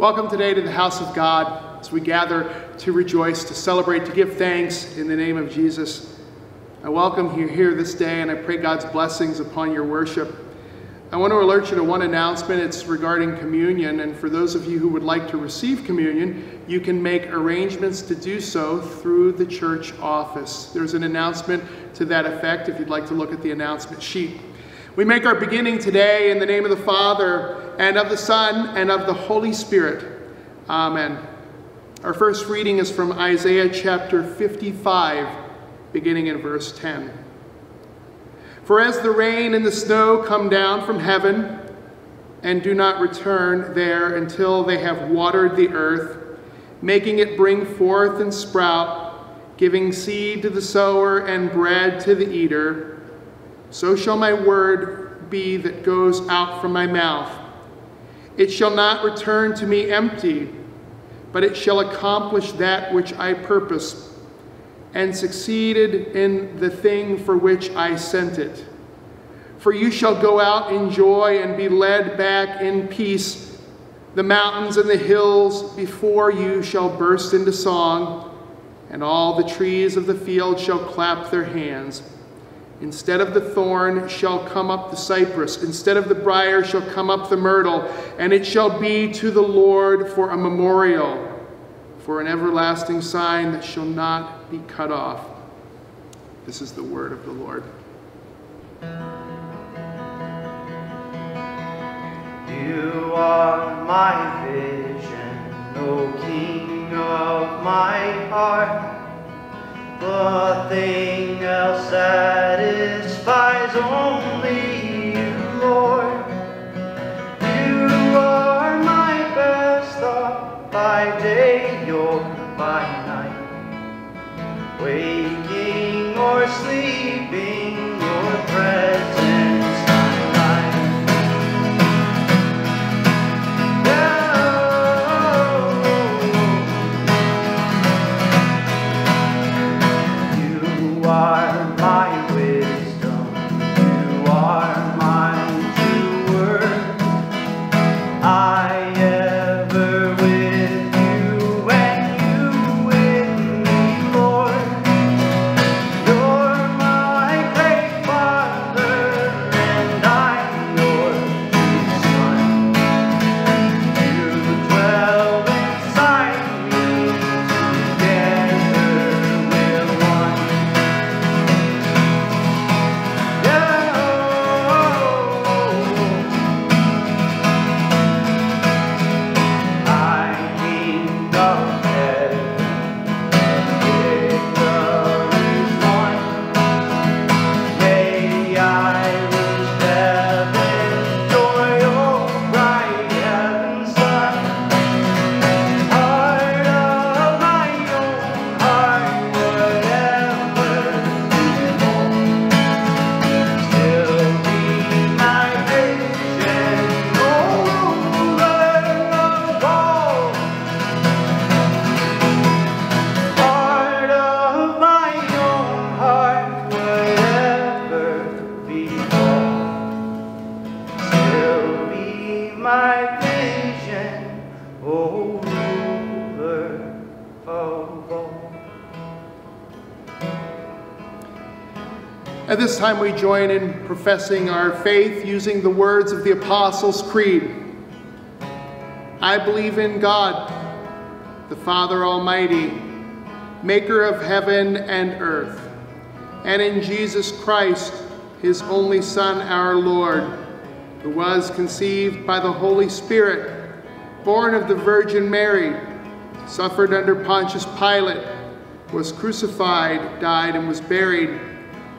Welcome today to the house of God as we gather to rejoice, to celebrate, to give thanks in the name of Jesus. I welcome you here this day and I pray God's blessings upon your worship. I want to alert you to one announcement. It's regarding communion. And for those of you who would like to receive communion, you can make arrangements to do so through the church office. There's an announcement to that effect if you'd like to look at the announcement sheet. We make our beginning today in the name of the Father, and of the Son, and of the Holy Spirit. Amen. Our first reading is from Isaiah chapter 55, beginning in verse 10. For as the rain and the snow come down from heaven, and do not return there until they have watered the earth, making it bring forth and sprout, giving seed to the sower and bread to the eater, so shall my word be that goes out from my mouth. It shall not return to me empty, but it shall accomplish that which I purpose, and succeeded in the thing for which I sent it. For you shall go out in joy and be led back in peace. The mountains and the hills before you shall burst into song, and all the trees of the field shall clap their hands. Instead of the thorn shall come up the cypress, instead of the brier shall come up the myrtle, and it shall be to the Lord for a memorial, for an everlasting sign that shall not be cut off. This is the word of the Lord. You are my vision, O King of my heart. Nothing else satisfies only you, Lord. You are my best thought by day or by night. Waking or sleeping, your presence time, we join in professing our faith using the words of the Apostles' Creed. I believe in God, the Father Almighty, maker of heaven and earth, and in Jesus Christ, his only Son, our Lord, who was conceived by the Holy Spirit, born of the Virgin Mary, suffered under Pontius Pilate, was crucified, died, and was buried.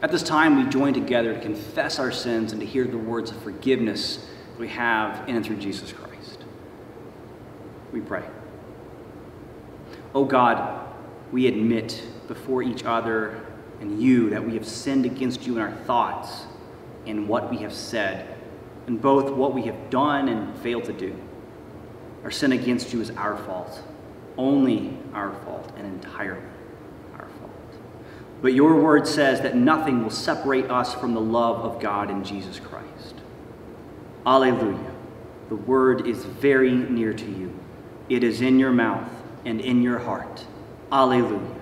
At this time, we join together to confess our sins and to hear the words of forgiveness we have in and through Jesus Christ. We pray. O oh God, we admit before each other and you that we have sinned against you in our thoughts, in what we have said, in both what we have done and failed to do. Our sin against you is our fault, only our fault, and entirely but your word says that nothing will separate us from the love of God in Jesus Christ. Alleluia. The word is very near to you. It is in your mouth and in your heart. Alleluia.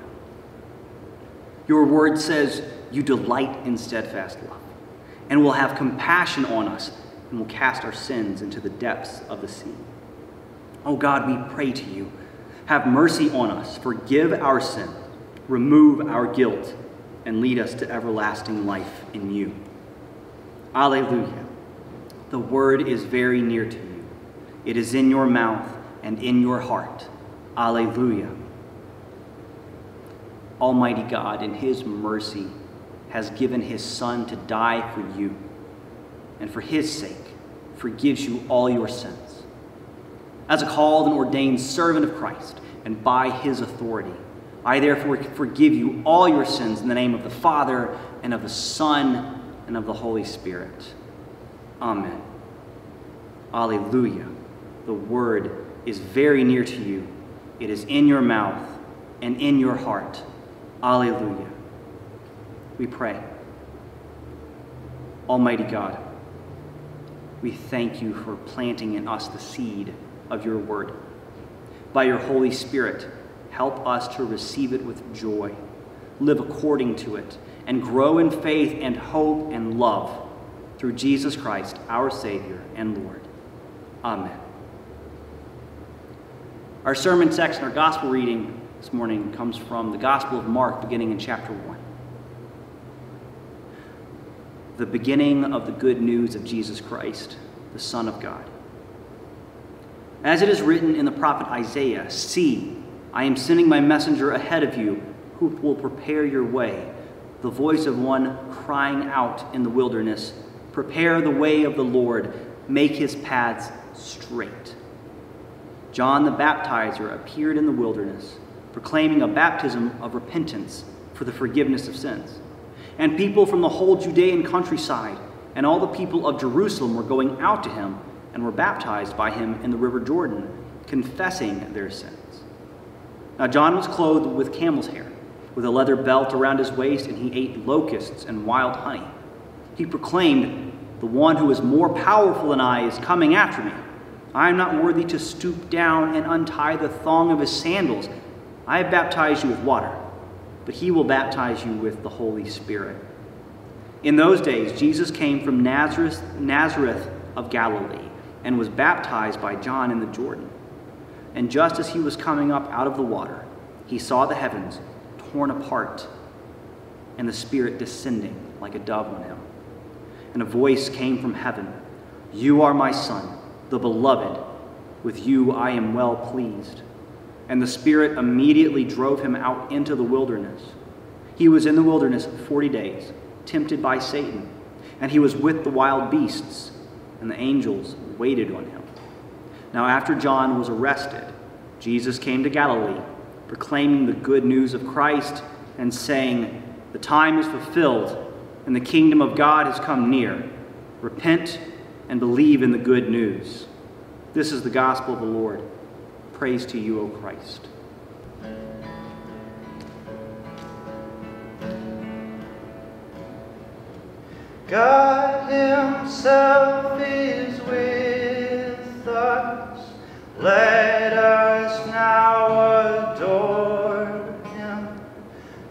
Your word says you delight in steadfast love and will have compassion on us and will cast our sins into the depths of the sea. Oh God, we pray to you. Have mercy on us. Forgive our sins remove our guilt, and lead us to everlasting life in you. Alleluia. The word is very near to you. It is in your mouth and in your heart. Alleluia. Almighty God, in his mercy, has given his Son to die for you, and for his sake forgives you all your sins. As a called and ordained servant of Christ, and by his authority, I therefore forgive you all your sins in the name of the Father, and of the Son, and of the Holy Spirit. Amen. Alleluia. The word is very near to you, it is in your mouth and in your heart. Alleluia. We pray. Almighty God, we thank you for planting in us the seed of your word. By your Holy Spirit, Help us to receive it with joy, live according to it, and grow in faith and hope and love through Jesus Christ, our Savior and Lord. Amen. Our sermon text and our gospel reading this morning comes from the Gospel of Mark, beginning in chapter 1. The beginning of the good news of Jesus Christ, the Son of God. As it is written in the prophet Isaiah, See, I am sending my messenger ahead of you who will prepare your way. The voice of one crying out in the wilderness, Prepare the way of the Lord, make his paths straight. John the baptizer appeared in the wilderness, proclaiming a baptism of repentance for the forgiveness of sins. And people from the whole Judean countryside and all the people of Jerusalem were going out to him and were baptized by him in the river Jordan, confessing their sins. Now, John was clothed with camel's hair, with a leather belt around his waist, and he ate locusts and wild honey. He proclaimed, The one who is more powerful than I is coming after me. I am not worthy to stoop down and untie the thong of his sandals. I have baptized you with water, but he will baptize you with the Holy Spirit. In those days, Jesus came from Nazareth, Nazareth of Galilee and was baptized by John in the Jordan. And just as he was coming up out of the water, he saw the heavens torn apart and the Spirit descending like a dove on him. And a voice came from heaven You are my Son, the beloved. With you I am well pleased. And the Spirit immediately drove him out into the wilderness. He was in the wilderness 40 days, tempted by Satan, and he was with the wild beasts, and the angels waited on him. Now, after John was arrested, Jesus came to Galilee, proclaiming the good news of Christ and saying, The time is fulfilled, and the kingdom of God has come near. Repent and believe in the good news. This is the gospel of the Lord. Praise to you, O Christ. God Himself is with us. Let us now adore Him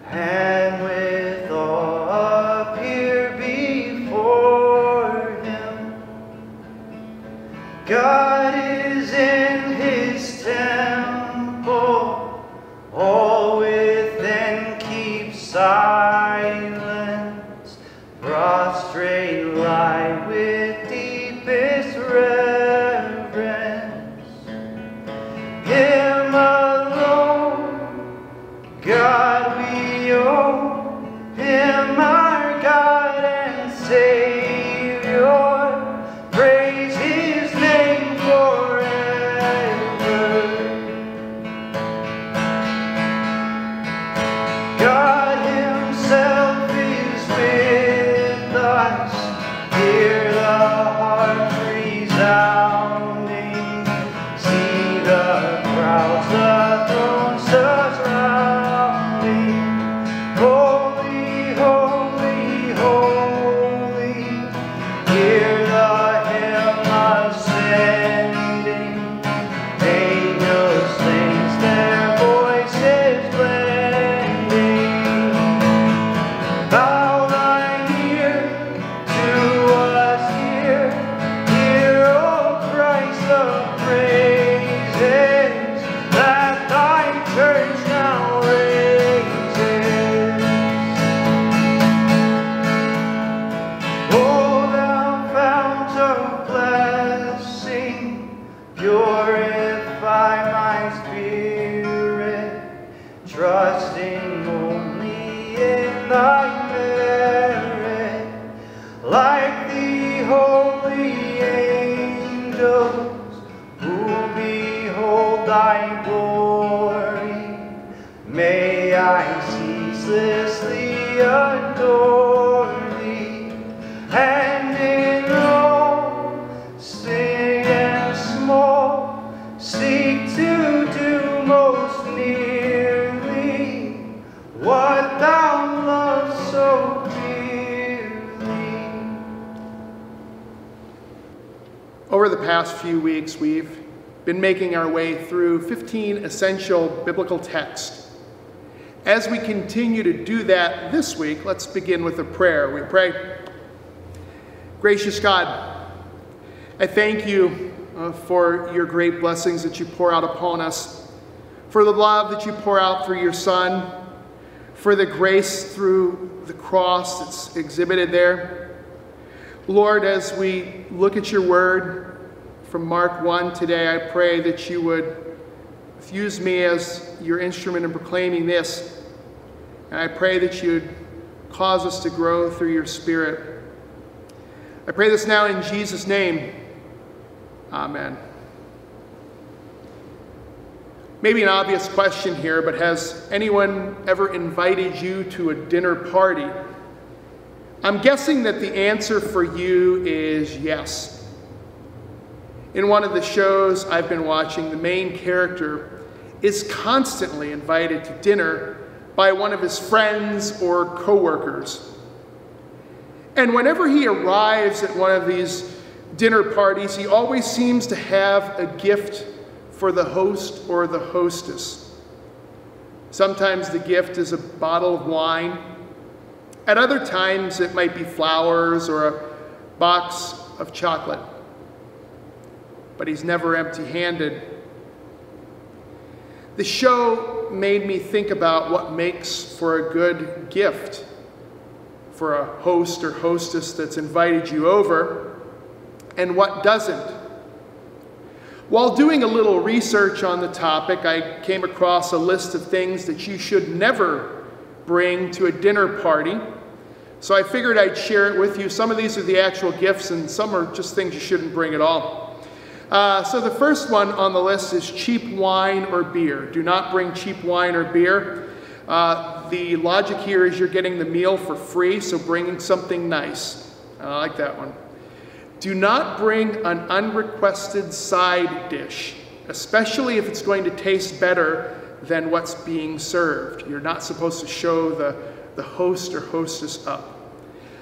and with awe appear before Him. God thy glory. May I ceaselessly adore thee, and in all sing and small seek to do most nearly what thou lovest so dearly. Over the past few weeks, we've been making our way through 15 essential biblical texts. As we continue to do that this week, let's begin with a prayer. We pray. Gracious God, I thank you uh, for your great blessings that you pour out upon us, for the love that you pour out through your Son, for the grace through the cross that's exhibited there. Lord, as we look at your word from Mark 1 today, I pray that you would use me as your instrument in proclaiming this. And I pray that you'd cause us to grow through your spirit. I pray this now in Jesus' name. Amen. Maybe an obvious question here, but has anyone ever invited you to a dinner party? I'm guessing that the answer for you is yes. In one of the shows I've been watching, the main character is constantly invited to dinner by one of his friends or coworkers. And whenever he arrives at one of these dinner parties, he always seems to have a gift for the host or the hostess. Sometimes the gift is a bottle of wine. At other times, it might be flowers or a box of chocolate. But he's never empty handed. The show made me think about what makes for a good gift for a host or hostess that's invited you over and what doesn't. While doing a little research on the topic, I came across a list of things that you should never bring to a dinner party. So I figured I'd share it with you. Some of these are the actual gifts, and some are just things you shouldn't bring at all. Uh, so the first one on the list is cheap wine or beer. Do not bring cheap wine or beer. Uh, the logic here is you're getting the meal for free, so bringing something nice. I like that one. Do not bring an unrequested side dish, especially if it's going to taste better than what's being served. You're not supposed to show the, the host or hostess up.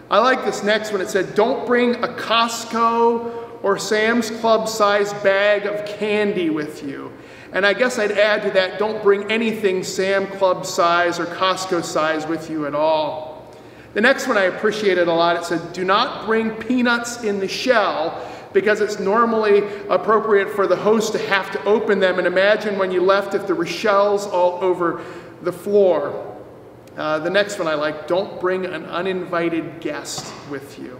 I like this next one. It said, Don't bring a Costco or Sam's Club sized bag of candy with you. And I guess I'd add to that don't bring anything Sam Club size or Costco size with you at all. The next one I appreciated a lot. It said, Do not bring peanuts in the shell because it's normally appropriate for the host to have to open them. And imagine when you left if there were shells all over the floor. Uh, the next one I like don't bring an uninvited guest with you.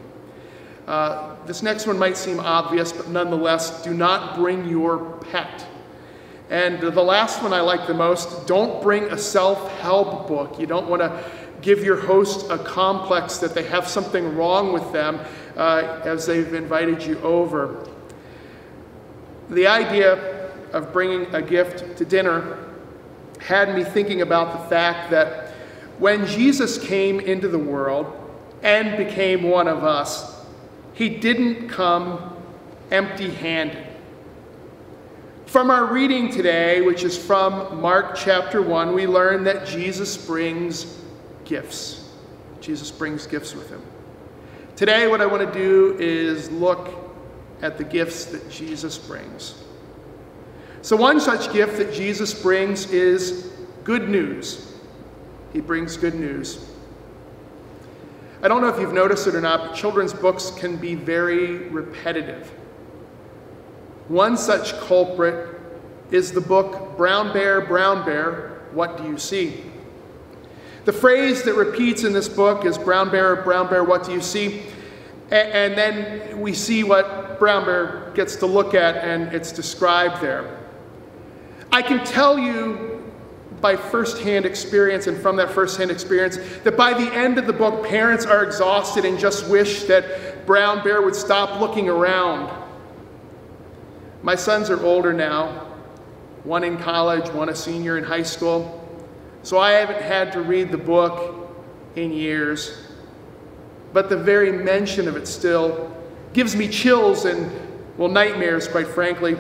Uh, this next one might seem obvious, but nonetheless, do not bring your pet. And the last one I like the most don't bring a self help book. You don't want to give your host a complex that they have something wrong with them uh, as they've invited you over. The idea of bringing a gift to dinner had me thinking about the fact that when Jesus came into the world and became one of us, he didn't come empty handed. From our reading today, which is from Mark chapter 1, we learn that Jesus brings gifts. Jesus brings gifts with him. Today, what I want to do is look at the gifts that Jesus brings. So, one such gift that Jesus brings is good news. He brings good news. I don't know if you've noticed it or not, but children's books can be very repetitive. One such culprit is the book Brown Bear, Brown Bear, What Do You See? The phrase that repeats in this book is Brown Bear, Brown Bear, What Do You See? And then we see what Brown Bear gets to look at, and it's described there. I can tell you by firsthand experience and from that firsthand experience that by the end of the book, parents are exhausted and just wish that Brown Bear would stop looking around. My sons are older now, one in college, one a senior in high school. So I haven't had to read the book in years. But the very mention of it still gives me chills and, well, nightmares, quite frankly.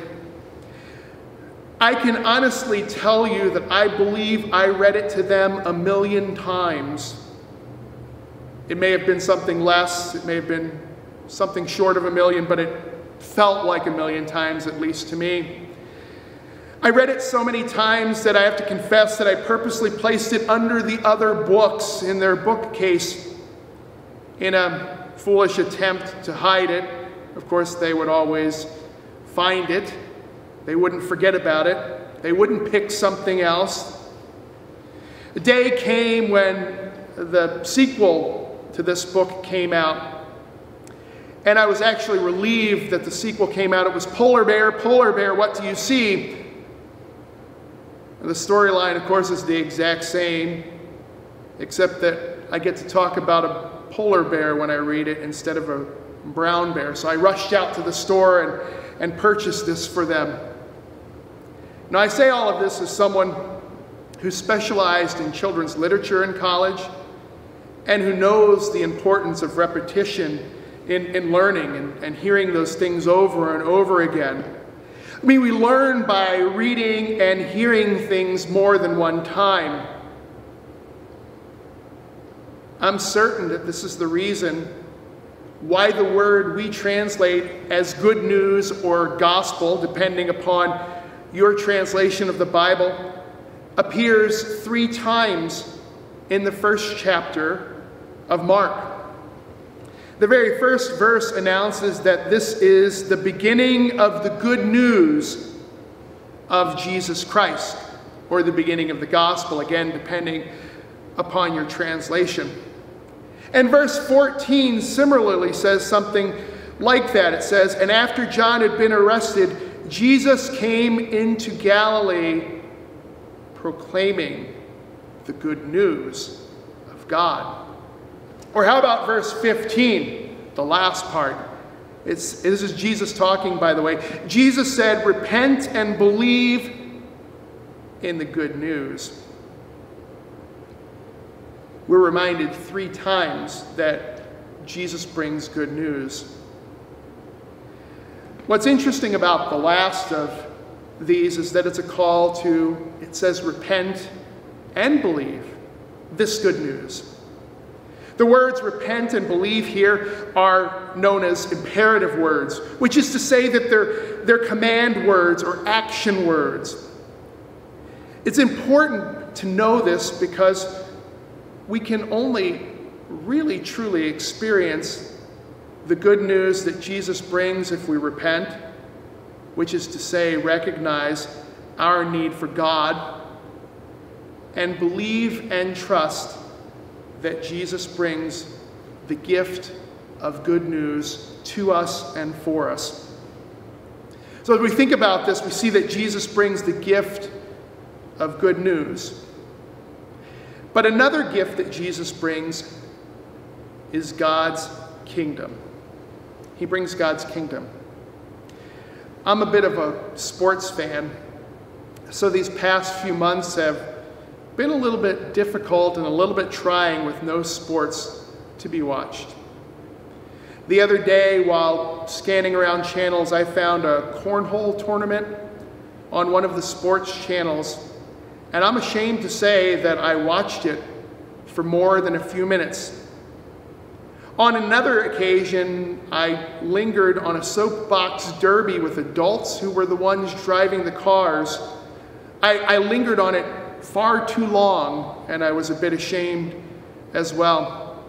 I can honestly tell you that I believe I read it to them a million times. It may have been something less, it may have been something short of a million, but it felt like a million times, at least to me. I read it so many times that I have to confess that I purposely placed it under the other books in their bookcase in a foolish attempt to hide it. Of course, they would always find it, they wouldn't forget about it, they wouldn't pick something else. The day came when the sequel to this book came out. And I was actually relieved that the sequel came out. It was Polar Bear, Polar Bear, What Do You See? And the storyline, of course, is the exact same, except that I get to talk about a polar bear when I read it instead of a brown bear. So I rushed out to the store and, and purchased this for them. Now, I say all of this as someone who specialized in children's literature in college and who knows the importance of repetition in, in learning and, and hearing those things over and over again. I mean, we learn by reading and hearing things more than one time. I'm certain that this is the reason why the word we translate as good news or gospel, depending upon your translation of the Bible, appears three times in the first chapter of Mark. The very first verse announces that this is the beginning of the good news of Jesus Christ, or the beginning of the gospel, again, depending upon your translation. And verse 14 similarly says something like that. It says, And after John had been arrested, Jesus came into Galilee proclaiming the good news of God. Or how about verse 15, the last part? It's, this is Jesus talking, by the way. Jesus said, Repent and believe in the good news. We're reminded three times that Jesus brings good news. What's interesting about the last of these is that it's a call to, it says, repent and believe this good news. The words repent and believe here are known as imperative words, which is to say that they're, they're command words or action words. It's important to know this because we can only really truly experience the good news that Jesus brings if we repent, which is to say, recognize our need for God and believe and trust that Jesus brings the gift of good news to us and for us. So, as we think about this, we see that Jesus brings the gift of good news. But another gift that Jesus brings is God's kingdom. He brings God's kingdom. I'm a bit of a sports fan, so these past few months have been a little bit difficult and a little bit trying with no sports to be watched. The other day, while scanning around channels, I found a cornhole tournament on one of the sports channels, and I'm ashamed to say that I watched it for more than a few minutes. On another occasion, I lingered on a soapbox derby with adults who were the ones driving the cars. I, I lingered on it far too long, and I was a bit ashamed as well.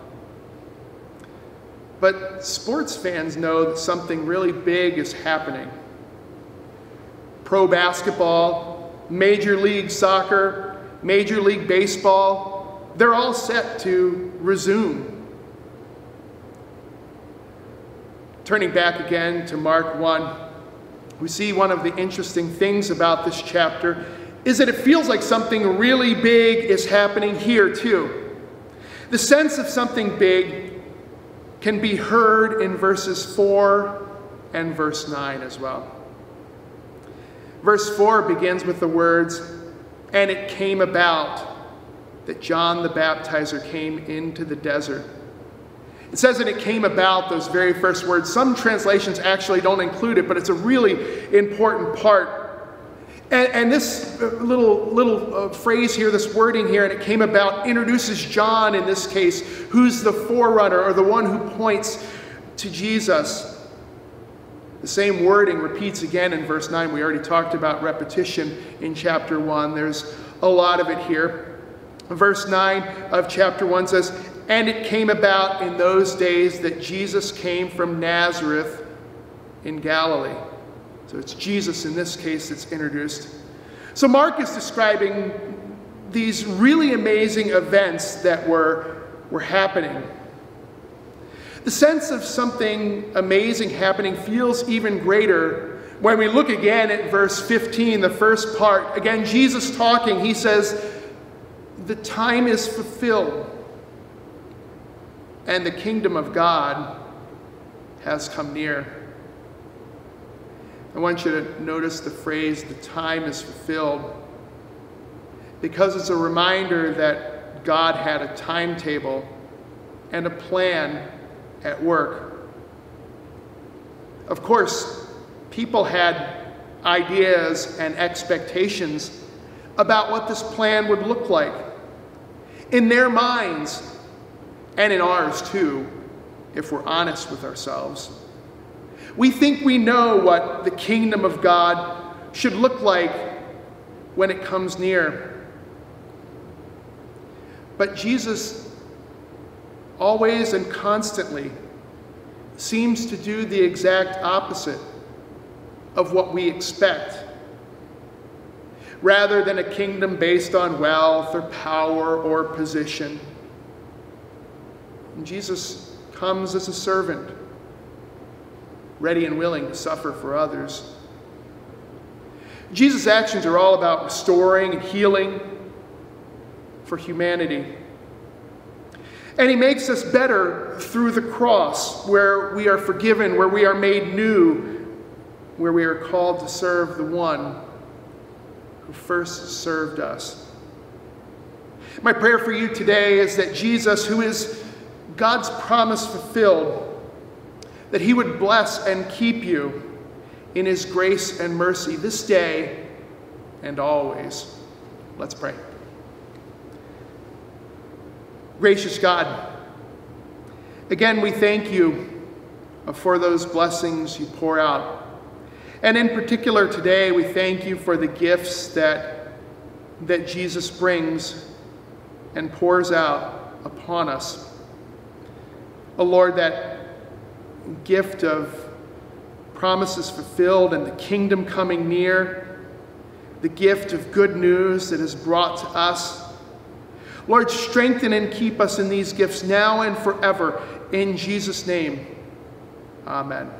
But sports fans know that something really big is happening. pro basketball, Major League Soccer, Major League Baseball, they're all set to resume. Turning back again to Mark 1, we see one of the interesting things about this chapter is that it feels like something really big is happening here, too. The sense of something big can be heard in verses 4 and verse 9 as well. Verse 4 begins with the words, And it came about that John the Baptizer came into the desert. It says that it came about, those very first words. Some translations actually don't include it, but it's a really important part and, and this uh, little, little uh, phrase here, this wording here, and it came about, introduces John in this case, who's the forerunner or the one who points to Jesus. The same wording repeats again in verse 9. We already talked about repetition in chapter 1. There's a lot of it here. Verse 9 of chapter 1 says, And it came about in those days that Jesus came from Nazareth in Galilee. So it's Jesus in this case that's introduced. So Mark is describing these really amazing events that were, were happening. The sense of something amazing happening feels even greater when we look again at verse 15, the first part. Again, Jesus talking, he says, The time is fulfilled, and the kingdom of God has come near. I want you to notice the phrase, the time is fulfilled, because it's a reminder that God had a timetable and a plan at work. Of course, people had ideas and expectations about what this plan would look like. In their minds, and in ours too, if we're honest with ourselves. We think we know what the kingdom of God should look like when it comes near. But Jesus always and constantly seems to do the exact opposite of what we expect. Rather than a kingdom based on wealth or power or position, Jesus comes as a servant ready and willing to suffer for others. Jesus' actions are all about restoring and healing for humanity. And he makes us better through the cross, where we are forgiven, where we are made new, where we are called to serve the one who first served us. My prayer for you today is that Jesus, who is God's promise fulfilled, that he would bless and keep you in his grace and mercy this day and always. Let's pray. Gracious God, again we thank you for those blessings you pour out. And in particular today, we thank you for the gifts that, that Jesus brings and pours out upon us. Oh Lord, that gift of promises fulfilled and the kingdom coming near, the gift of good news that is brought to us. Lord, strengthen and keep us in these gifts now and forever. In Jesus' name, amen.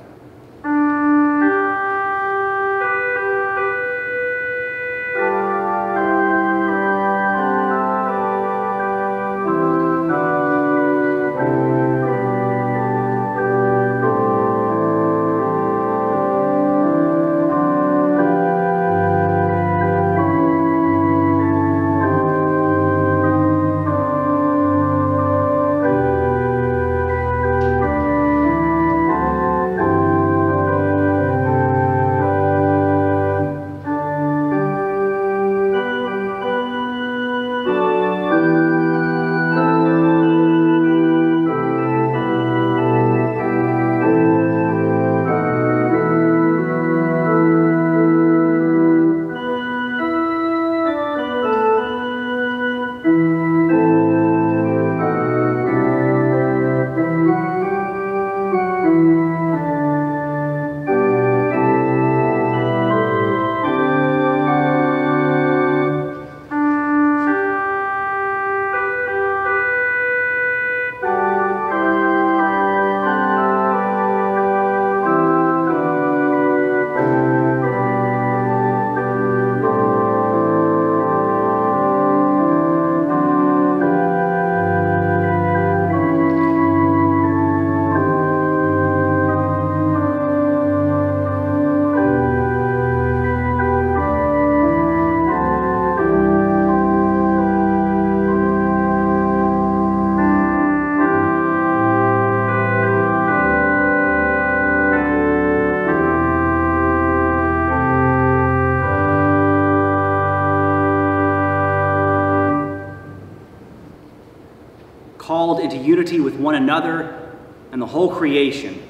Unity with one another and the whole creation,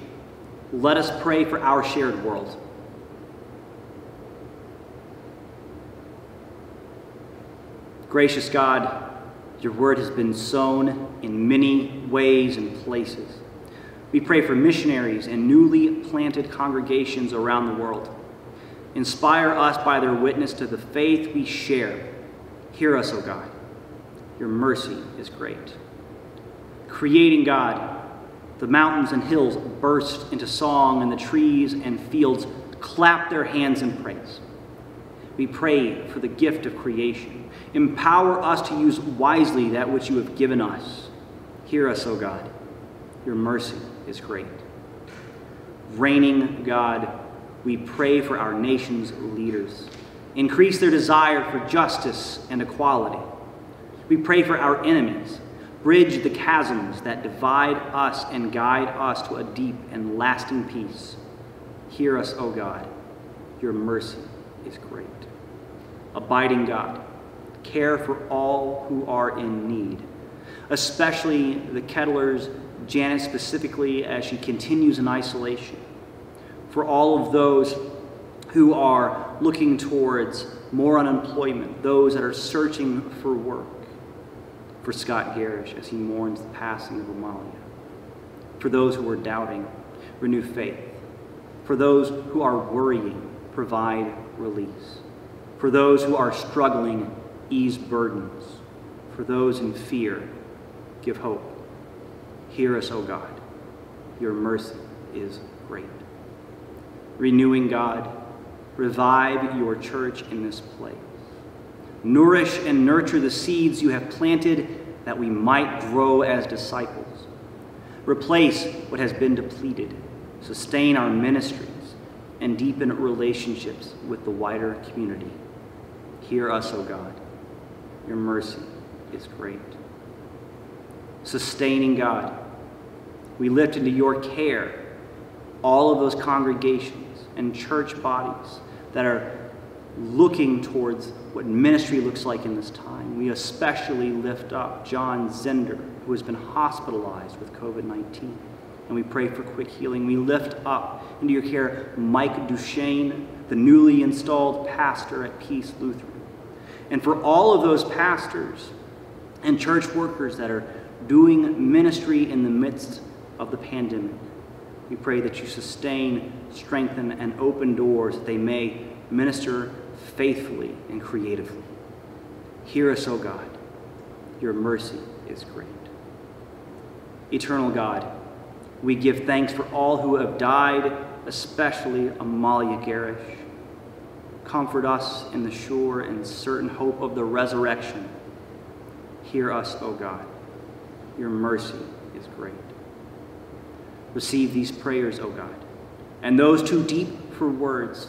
let us pray for our shared world. Gracious God, your word has been sown in many ways and places. We pray for missionaries and newly planted congregations around the world. Inspire us by their witness to the faith we share. Hear us, O God. Your mercy is great. Creating God, the mountains and hills burst into song, and the trees and fields clap their hands in praise. We pray for the gift of creation. Empower us to use wisely that which you have given us. Hear us, O God. Your mercy is great. Reigning God, we pray for our nation's leaders. Increase their desire for justice and equality. We pray for our enemies. Bridge the chasms that divide us and guide us to a deep and lasting peace. Hear us, O God. Your mercy is great. Abiding God, care for all who are in need, especially the Kettlers Janet specifically as she continues in isolation, for all of those who are looking towards more unemployment, those that are searching for work, for Scott Garish as he mourns the passing of Amalia, for those who are doubting, renew faith, for those who are worrying, provide release, for those who are struggling, ease burdens, for those in fear, give hope. Hear us, O God. Your mercy is great. Renewing God, revive your church in this place. Nourish and nurture the seeds you have planted that we might grow as disciples. Replace what has been depleted. Sustain our ministries and deepen relationships with the wider community. Hear us, O God. Your mercy is great. Sustaining God, we lift into your care all of those congregations and church bodies that are looking towards what ministry looks like in this time. We especially lift up John Zender, who has been hospitalized with COVID 19. And we pray for quick healing. We lift up into your care Mike Duchesne, the newly installed pastor at Peace Lutheran. And for all of those pastors and church workers that are doing ministry in the midst of the pandemic. We pray that you sustain, strengthen, and open doors that they may minister faithfully and creatively. Hear us, O God. Your mercy is great. Eternal God, we give thanks for all who have died, especially Amalia Garish. Comfort us in the sure and certain hope of the resurrection. Hear us, O God. Your mercy is great. Receive these prayers, O God, and those too deep for words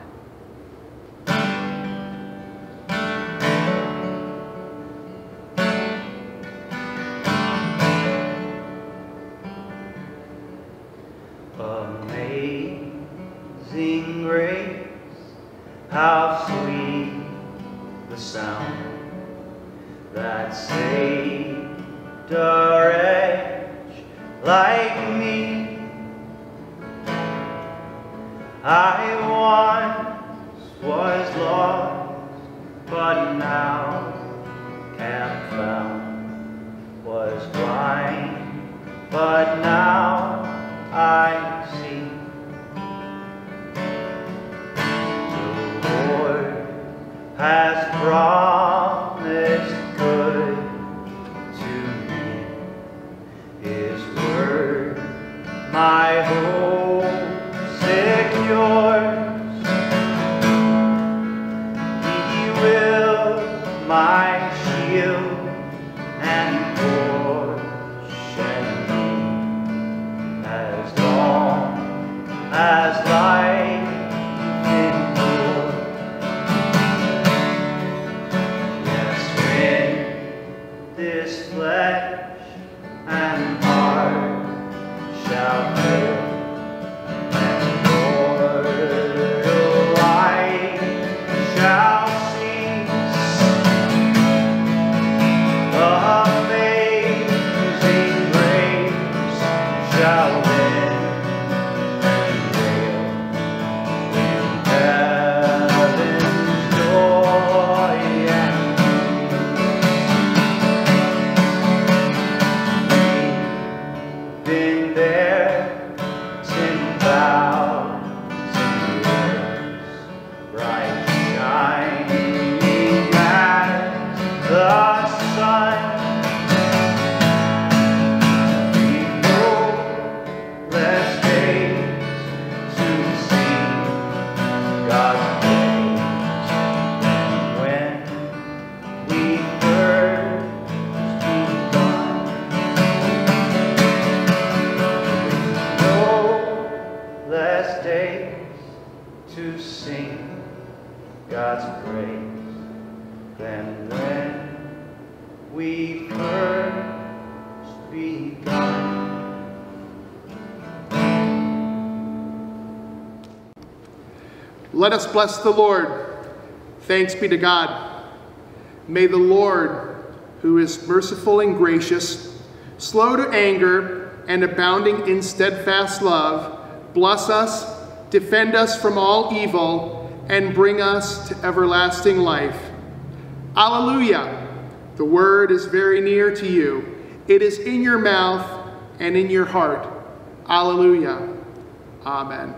as Let us bless the Lord. Thanks be to God. May the Lord, who is merciful and gracious, slow to anger, and abounding in steadfast love, bless us, defend us from all evil, and bring us to everlasting life. Alleluia! The word is very near to you. It is in your mouth and in your heart. Alleluia. Amen.